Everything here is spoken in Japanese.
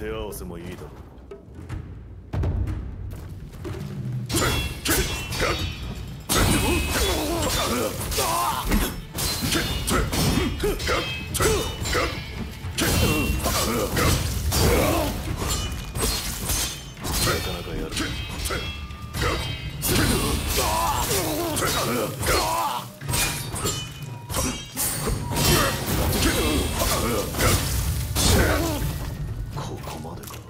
手合わせもいいだろう。なかなかやる的歌。